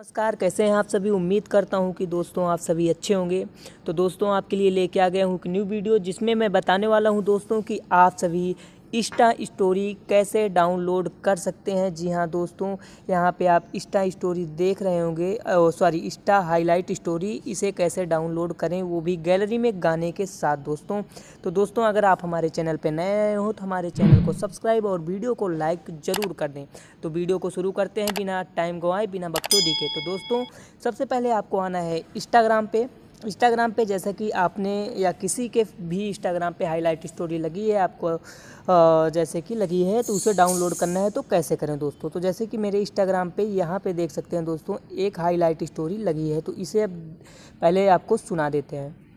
नमस्कार, कैसे हैं आप सभी? उम्मीद करता हूँ कि दोस्तों आप सभी अच्छे होंगे। तो दोस्तों, आपके लिए लेके आ गया हूँ एक न्यू वीडियो जिसमें मैं बताने वाला हूँ दोस्तों कि आप सभी इंस्टा स्टोरी कैसे डाउनलोड कर सकते हैं? जी हाँ दोस्तों, यहाँ पे आप इंस्टा स्टोरी देख रहे होंगे सॉरी इंस्टा हाईलाइट स्टोरी इसे कैसे डाउनलोड करें वो भी गैलरी में गाने के साथ दोस्तों। तो दोस्तों, अगर आप हमारे चैनल पे नए आए हो तो हमारे चैनल को सब्सक्राइब और वीडियो को लाइक ज़रूर कर दें। तो वीडियो को शुरू करते हैं बिना टाइम गवाए, बिना बकचोदी के। तो दोस्तों, सबसे पहले आपको आना है इंस्टाग्राम पे। इंस्टाग्राम पे जैसा कि आपने या किसी के भी इंस्टाग्राम पे हाईलाइट स्टोरी लगी है, आपको जैसे कि लगी है तो उसे डाउनलोड करना है तो कैसे करें दोस्तों? तो जैसे कि मेरे इंस्टाग्राम पे यहाँ पे देख सकते हैं दोस्तों, एक हाईलाइट स्टोरी लगी है तो इसे अब पहले आपको सुना देते हैं।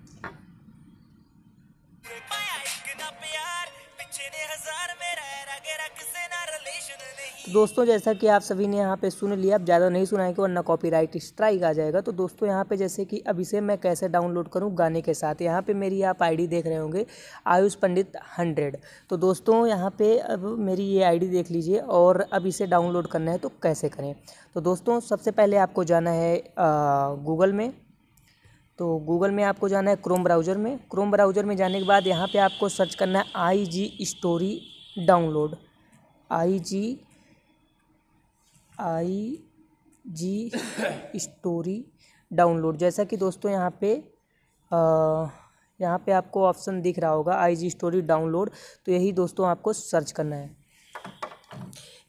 तो दोस्तों, जैसा कि आप सभी ने यहाँ पे सुन लिया अब ज़्यादा नहीं सुनाएँगे, वरना कॉपीराइट स्ट्राइक आ जाएगा। तो दोस्तों, यहाँ पे जैसे कि अब इसे मैं कैसे डाउनलोड करूँ गाने के साथ, यहाँ पे मेरी आप आईडी देख रहे होंगे, आयुष पंडित हंड्रेड तो दोस्तों, यहाँ पे अब मेरी ये आईडी देख लीजिए और अब इसे डाउनलोड करना है तो कैसे करें? तो दोस्तों, सबसे पहले आपको जाना है गूगल में। तो गूगल में आपको जाना है क्रोम ब्राउज़र में। क्रोम ब्राउज़र में जाने के बाद यहाँ पे आपको सर्च करना है I G story download I G I G story download जैसा कि दोस्तों यहाँ पे यहाँ पे आपको ऑप्शन दिख रहा होगा आई जी स्टोरी डाउनलोड तो यही दोस्तों आपको सर्च करना है।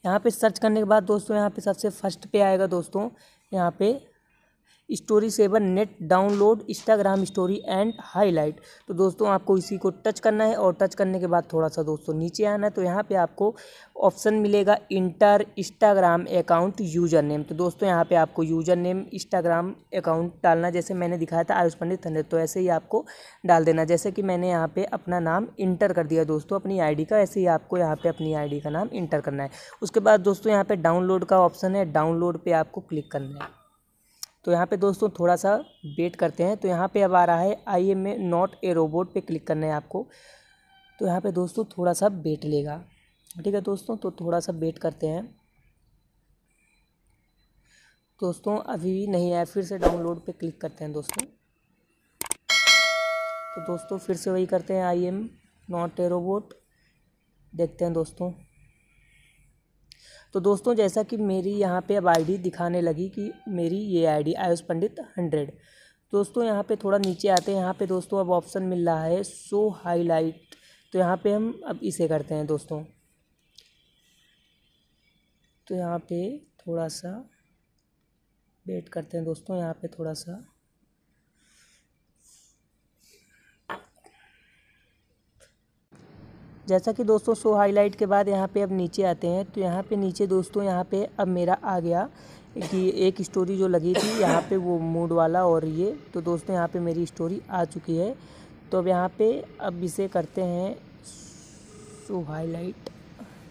यहाँ पे सर्च करने के बाद दोस्तों यहाँ पे सबसे फ़र्स्ट पे आएगा दोस्तों यहाँ पे story seven net download, Instagram story and highlight. तो दोस्तों, आपको इसी को टच करना है और टच करने के बाद थोड़ा सा दोस्तों नीचे आना है तो यहाँ पे आपको ऑप्शन मिलेगा enter Instagram account user name तो दोस्तों, यहाँ पे आपको यूज़र नेम इंस्टाग्राम अकाउंट डालना जैसे मैंने दिखाया था, आयुष पंडित हंड्रेड तो ऐसे ही आपको डाल देना जैसे कि मैंने यहाँ पे अपना नाम इंटर कर दिया दोस्तों, अपनी आईडी का, ऐसे ही आपको यहाँ पर अपनी आईडी का नाम इंटर करना है। उसके बाद दोस्तों, यहाँ पर डाउनलोड का ऑप्शन है, डाउनलोड पर आपको क्लिक करना है। तो यहाँ पे दोस्तों थोड़ा सा वेट करते हैं। तो यहाँ पे अब आ रहा है I am a not a robot पे क्लिक करना है आपको। तो यहाँ पे दोस्तों थोड़ा सा वेट लेगा। ठीक है दोस्तों? तो थोड़ा सा वेट करते हैं। दोस्तों अभी भी नहीं आया, फिर से डाउनलोड पे क्लिक करते हैं दोस्तों। तो दोस्तों फिर से वही करते हैं I am not a robot देखते हैं दोस्तों। तो दोस्तों, जैसा कि मेरी यहाँ पे अब आईडी दिखाने लगी कि मेरी ये आईडी आयुष पंडित हंड्रेड। दोस्तों, यहाँ पे थोड़ा नीचे आते हैं। यहाँ पे दोस्तों, अब ऑप्शन मिल रहा है शो हाईलाइट। तो यहाँ पे हम अब इसे करते हैं दोस्तों। तो यहाँ पे थोड़ा सा वेट करते हैं दोस्तों। यहाँ पे थोड़ा सा जैसा कि दोस्तों शो हाईलाइट के बाद यहाँ पे अब नीचे आते हैं तो यहाँ पे नीचे दोस्तों यहाँ पे अब मेरा आ गया कि एक स्टोरी जो लगी थी यहाँ पे वो मूड वाला और ये तो दोस्तों यहाँ पे मेरी स्टोरी आ चुकी है तो अब यहाँ पे अब इसे करते हैं शो हाईलाइट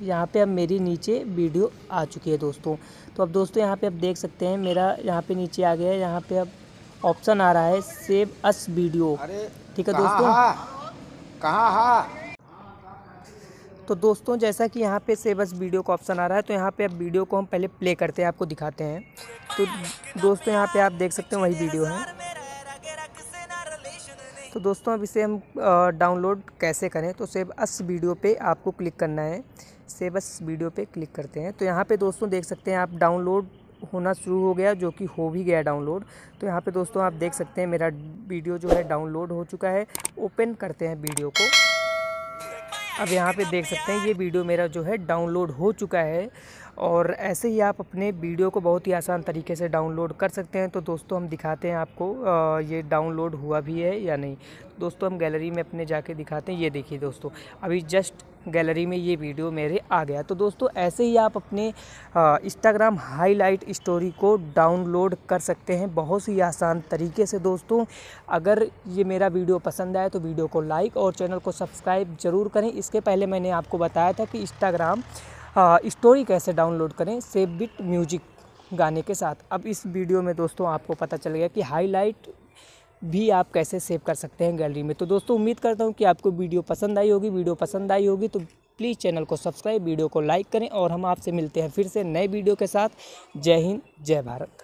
यहाँ पे अब मेरी नीचे वीडियो आ चुकी है दोस्तों तो अब दोस्तों यहाँ पे अब देख सकते हैं मेरा यहाँ पे नीचे आ गया है यहाँ पे अब ऑप्शन आ रहा है सेव अस वीडियो ठीक है दोस्तों कहाँ तो दोस्तों, जैसा कि यहाँ पे से बस वीडियो का ऑप्शन आ रहा है तो यहाँ पे अब वीडियो को हम पहले प्ले करते हैं, आपको दिखाते हैं। तो दोस्तों, यहाँ पे आप देख सकते हैं, वही वीडियो है। तो दोस्तों, अब इसे हम डाउनलोड कैसे करें तो सेव अस वीडियो पे आपको क्लिक करना है। सेव अस वीडियो पे क्लिक करते हैं। तो यहाँ पे दोस्तों, देख सकते हैं, आप डाउनलोड होना शुरू हो गया, जो कि हो भी गया डाउनलोड। तो यहाँ पे दोस्तों, आप देख सकते हैं, मेरा वीडियो जो है डाउनलोड हो चुका है। ओपन करते हैं वीडियो को। अब यहाँ पे देख सकते हैं, ये वीडियो मेरा जो है डाउनलोड हो चुका है। और ऐसे ही आप अपने वीडियो को बहुत ही आसान तरीके से डाउनलोड कर सकते हैं। तो दोस्तों, हम दिखाते हैं आपको ये डाउनलोड हुआ भी है या नहीं। दोस्तों, हम गैलरी में अपने जाके दिखाते हैं। ये देखिए दोस्तों, अभी जस्ट गैलरी में ये वीडियो मेरे आ गया। तो दोस्तों, ऐसे ही आप अपने इंस्टाग्राम हाईलाइट स्टोरी को डाउनलोड कर सकते हैं बहुत ही आसान तरीके से। दोस्तों, अगर ये मेरा वीडियो पसंद आए तो वीडियो को लाइक और चैनल को सब्सक्राइब ज़रूर करें। इसके पहले मैंने आपको बताया था कि इंस्टाग्राम स्टोरी कैसे डाउनलोड करें? सेव बिट म्यूज़िक गाने के साथ। अब इस वीडियो में दोस्तों आपको पता चल गया कि हाईलाइट भी आप कैसे सेव कर सकते हैं गैलरी में। तो दोस्तों, उम्मीद करता हूँ कि आपको वीडियो पसंद आई होगी। वीडियो पसंद आई होगी तो प्लीज़ चैनल को सब्सक्राइब वीडियो को लाइक करें और हम आपसे मिलते हैं फिर से नए वीडियो के साथ। जय हिंद, जय भारत।